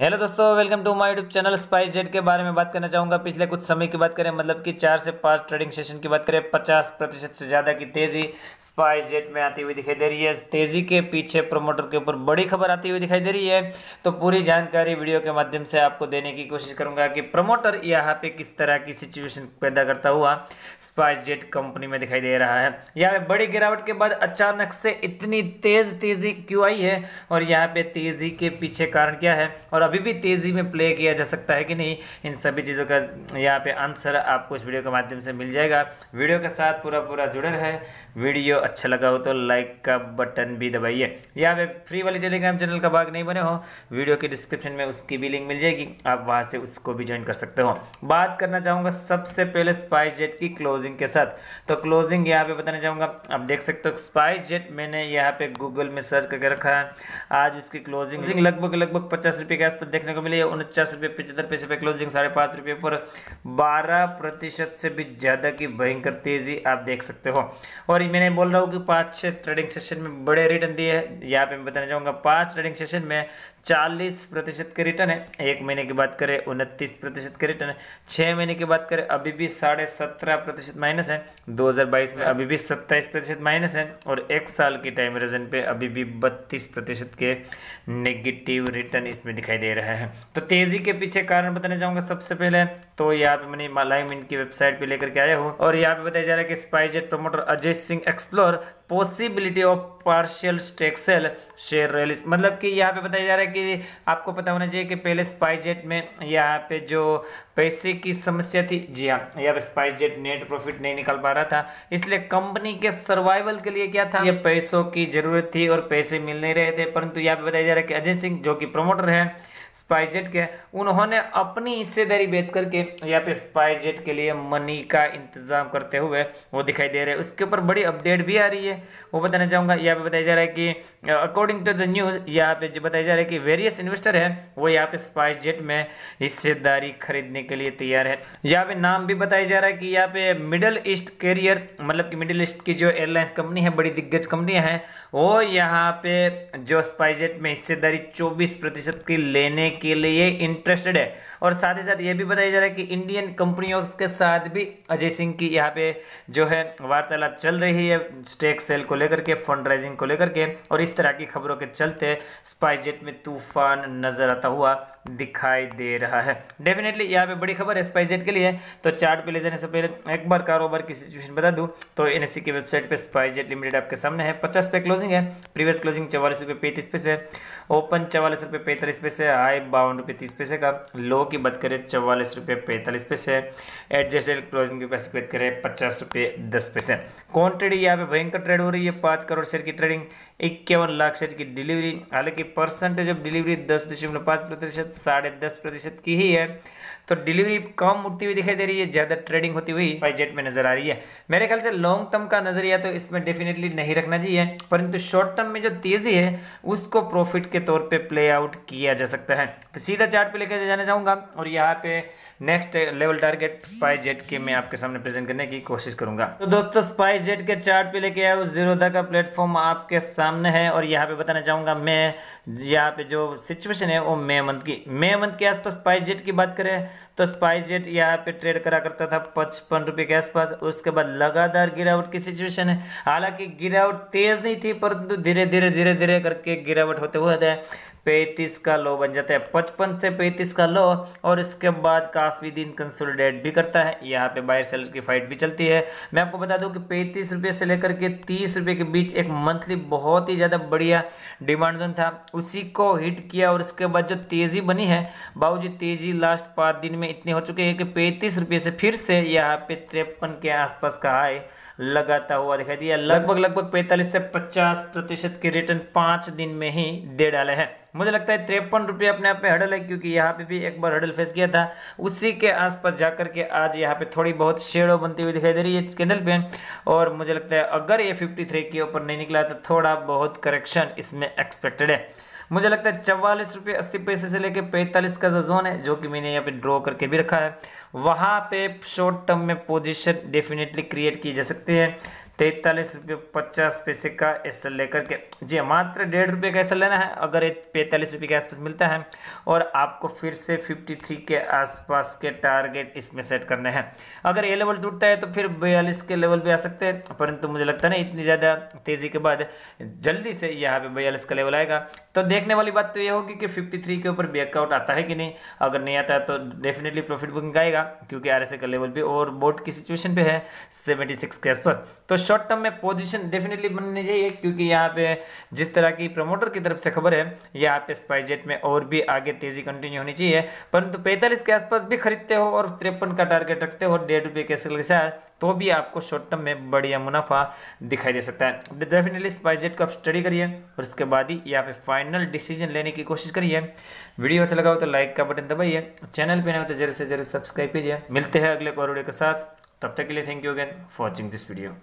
Hello दोस्तों, welcome to my YouTube channel SpiceJet के बारे में बात करना चाहूँगा। पिछले कुछ समय की बात करें मतलब कि चार से पाँच ट्रेडिंग सेशन की बात करें, पचास प्रतिशत से ज़्यादा की तेज़ी स्पाइस जेट में आती हुई दिखाई दे रही है। तेज़ी के पीछे प्रोमोटर के ऊपर बड़ी खबर आती हुई दिखाई दे रही है। तो पूरी जानकारी वीडियो के माध्यम से आपको देने की कोशिश करूँगा कि प्रमोटर यहाँ पे किस तरह की सिचुएशन पैदा करता हुआ स्पाइस जेट कंपनी में दिखाई दे रहा है। यहाँ पे बड़ी गिरावट के बाद अचानक से इतनी तेज़ तेज़ी क्यों आई है और यहाँ पे तेज़ी के पीछे कारण क्या है और अभी भी तेज़ी में प्ले किया जा सकता है कि नहीं इन सभी चीज़ों का यहाँ पे आंसर आपको इस वीडियो के माध्यम से मिल जाएगा। वीडियो के साथ पूरा पूरा जुड़े रहे। वीडियो अच्छा लगा हो तो लाइक का बटन भी दबाइए। यहाँ पे फ्री वाली टेलीग्राम चैनल का भाग नहीं बने हो वीडियो के डिस्क्रिप्शन में उसकी भी लिंक मिल जाएगी। आप वहाँ से उसको भी ज्वाइन कर सकते हो। बात करना चाहूँगा सबसे पहले स्पाइस जेट की क्लोजिंग के साथ। तो क्लोजिंग यहाँ पे बताना चाहूँगा आप देख सकते हो स्पाइस जेट मैंने यहाँ पे गूगल में सर्च करके रखा है। आज उसकी क्लोजिंग लगभग लगभग पचास रुपये के आसपास देखने को मिली है उनचास रुपये पचहत्तर पैसे पे क्लोजिंग साढ़े पाँच रुपये पर। बारह प्रतिशत से भी ज़्यादा की भयंकर तेज़ी आप देख सकते हो। और मैंने बोल रहा हूँ कि पाँच छः ट्रेडिंग सेशन में बड़े रिटर्न दिए हैं। यहाँ पे मैं बताना चाहूँगा, पाँच ट्रेडिंग सेशन में चालीस प्रतिशत के रिटर्न है। एक महीने की बात करें, उनतीस प्रतिशत के रिटर्न है। छः महीने की बात करें, अभी भी साढ़े सत्रह प्रतिशत माइनस है। 2022 में अभी भी सत्ताईस प्रतिशत माइनस है और एक साल की टाइम रीजन पे अभी भी बत्तीस प्रतिशत के नेगेटिव रिटर्न इसमें दिखाई दे रहा है। तो तेज़ी के पीछे कारण बताना चाहूँगा सबसे पहले तो यहाँ पे मैंने लाइव की वेबसाइट पे लेकर के आया हूँ और यहाँ पे बताया जा रहा है कि SpiceJet promoter Ajay Singh explore possibility of partial stake share release मतलब कि यहाँ पे बताया जा रहा है कि आपको पता होना चाहिए कि पहले स्पाइस जेट में यहाँ पे जो पैसे की समस्या थी जी हाँ यहाँ पे स्पाइस जेट नेट प्रॉफिट नहीं निकाल पा रहा था। इसलिए कंपनी के सर्वाइवल के लिए क्या था? ये पैसों की ज़रूरत थी और पैसे मिल नहीं रहे थे। परंतु यहाँ पे बताया जा रहा है कि अजय सिंह जो कि प्रमोटर है स्पाइसजेट के, उन्होंने अपनी हिस्सेदारी बेच करके यहाँ पे स्पाइसजेट के लिए मनी का इंतज़ाम करते हुए वो दिखाई दे रहे हैं। उसके ऊपर बड़ी अपडेट भी आ रही है। वो बताना चाहूँगा यहाँ पे बताया जा रहा है कि अकॉर्डिंग टू द न्यूज़ यहाँ पे जो बताया जा रहा है कि वेरियस इन्वेस्टर है, वो यहाँ पे स्पाइसजेट में हिस्सेदारी खरीदने के लिए तैयार है। यहाँ पे नाम भी बताया जा रहा है कि यहाँ पे मिडल ईस्ट कैरियर मतलब कि मिडिल ईस्ट की जो एयरलाइंस कंपनी है, बड़ी दिग्गज कंपनियाँ हैं, वो यहाँ पे जो स्पाइसजेट में हिस्सेदारी चौबीस प्रतिशत की लेने के लिए इंटरेस्टेड है। और साथ ही साथ ये भी बताया जा रहा है कि इंडियन कंपनियों के साथ भी अजय सिंह की यहाँ पे जो है वार्तालाप चल रही है स्टेक सेल को लेकर के फंड राइजिंग को लेकर के, और इस तरह की खबरों के चलते स्पाइसजेट में तूफ़ान नज़र आता हुआ दिखाई दे रहा है। डेफिनेटली यहाँ पे बड़ी खबर है स्पाइसजेट के लिए। तो चार्ट पे ले जाने से पहले एक बार कारोबार की सिचुएशन बता दूँ तो एन की वेबसाइट पर स्पाइसजेट लिमिटेड आपके सामने है। पचास पे क्लोजिंग है प्रीवियस क्लोजिंग चवालीस रुपये पैंतीस पैसे। ओपन चवालीस रुपये पैंतालीस पैसे, हाई बावन रुपये तीस पैसे का। लो की बात करें, चवालीस रुपये पैंतालीस पैसे। एडजस्टेड क्लोजिंग की पैसे बात करें, पचास रुपये दस पैसे। कौन ट्रेडिंग यहाँ पे भयंकर ट्रेड हो रही है, पाँच करोड़ शेयर की ट्रेडिंग। इक्यावन लाख शेयर की डिलीवरी। हालाँकि परसेंटेज ऑफ़ डिलीवरी दस दशमलव पाँच प्रतिशत, साढ़े दस प्रतिशत की ही है। तो डिलीवरी कम उठती हुई दिखाई दे रही है, ज़्यादा ट्रेडिंग होती हुई जेट में नज़र आ रही है। मेरे ख्याल से लॉन्ग टर्म का नज़रिया तो इसमें डेफिनेटली नहीं रखना चाहिए परंतु शॉर्ट टर्म में जो तेज़ी है, उसको प्रॉफिट के तौर पर प्ले आउट किया जा सकता है। तो सीधा चार्ट पे लेकर जाना चाहूँगा और यहाँ पे next level target SpiceJet के मैं आपके सामने प्रेजेंट करने की कोशिश करूँगा। तो दोस्तों स्पाइस जेट के चार्ट पे लेके आया ज़ीरो का प्लेटफॉर्म आपके सामने है और यहाँ पे बताना चाहूँगा मैं, यहाँ पे जो सिचुएशन है वो मे मंथ की, मे मंथ के आसपास स्पाइस जेट की बात करें तो स्पाइस जेट यहाँ पे ट्रेड करा करता था पचपन रुपये के आसपास। उसके बाद लगातार गिरावट की सिचुएशन है। हालाँकि गिरावट तेज नहीं थी, परंतु धीरे धीरे धीरे धीरे करके गिरावट होते हुए पैंतीस का लो बन जाता है। पचपन से पैंतीस का लो, और इसके बाद काफ़ी दिन कंसोलिडेट भी करता है। यहाँ पे बायर सेलर की फाइट भी चलती है। मैं आपको बता दूँ कि पैंतीस रुपये से लेकर के तीस रुपये के बीच एक मंथली बहुत ही ज़्यादा बढ़िया डिमांड जोन था। उसी को हिट किया, और उसके बाद जो तेज़ी बनी है, बाबू तेज़ी लास्ट पाँच दिन में इतने हो चुके हैं कि पैंतीस रुपये से फिर से यहाँ पे तिरपन के आसपास का हाई लगाता हुआ दिखाई दिया। लगभग लगभग पैंतालीस से पचास प्रतिशत के रिटर्न पाँच दिन में ही दे डाले हैं। मुझे लगता है तिरपन रुपये अपने आप में हडल है, क्योंकि यहाँ पे भी एक बार हडल फेस किया था। उसी के आसपास जाकर के आज यहाँ पे थोड़ी बहुत शेडो बनती हुई दिखाई दे रही है कैंडल पे। और मुझे लगता है अगर ये 53 के ऊपर नहीं निकला तो थोड़ा बहुत करेक्शन इसमें एक्सपेक्टेड है। मुझे लगता है चवालीस रुपये अस्सी पैसे से लेकर पैंतालीस का जो जोन है, जो कि मैंने यहाँ पे ड्रॉ करके भी रखा है। वहाँ पे शॉर्ट टर्म में पोजीशन डेफिनेटली क्रिएट की जा सकती है। तैतालीस रुपये पचास पैसे का एस लेकर के। जी मात्र डेढ़ रुपये का एस लेना है, अगर ये पैंतालीस रुपये के आसपास मिलता है। और आपको फिर से फिफ्टी थ्री के आसपास के टारगेट इसमें सेट करने हैं। अगर ये लेवल टूटता है तो फिर बयालीस के लेवल भी आ सकते हैं, परंतु मुझे लगता नहीं इतनी ज़्यादा तेज़ी के बाद जल्दी से यहाँ पर बयालीस का लेवल आएगा। तो देखने वाली बात तो ये होगी कि 53 के ऊपर बैकआउट आता है कि नहीं। अगर नहीं आता है तो डेफिनेटली प्रॉफिट बुकिंग आएगा, क्योंकि आर का लेवल भी और बोर्ड की सिचुएशन पर है 76 के आसपास। तो शॉर्ट टर्म में पोजीशन डेफिनेटली बननी चाहिए, क्योंकि यहाँ पे जिस तरह की प्रमोटर की तरफ़ से खबर है, यहाँ पे स्पाइजेट में और भी आगे तेज़ी कंटिन्यू होनी चाहिए। परंतु पैंतालीस के आसपास भी खरीदते हो और तिरपन का टारगेट रखते हो, डेढ़ रुपये के साथ तो भी आपको शॉर्ट टर्म में बढ़िया मुनाफा दिखाई दे सकता है। डेफिनेटली स्पाइजेट को आप स्टडी करिए और उसके बाद ही यहाँ पे फाइनल डिसीज़न लेने की कोशिश करिए। वीडियो अच्छा लगा हो तो लाइक का बटन दबाइए। चैनल पर नए हो तो ज़रूर से ज़रूर सब्सक्राइब कीजिए। मिलते हैं अगले वीडियो के साथ। तब तक के लिए thank you again for watching this video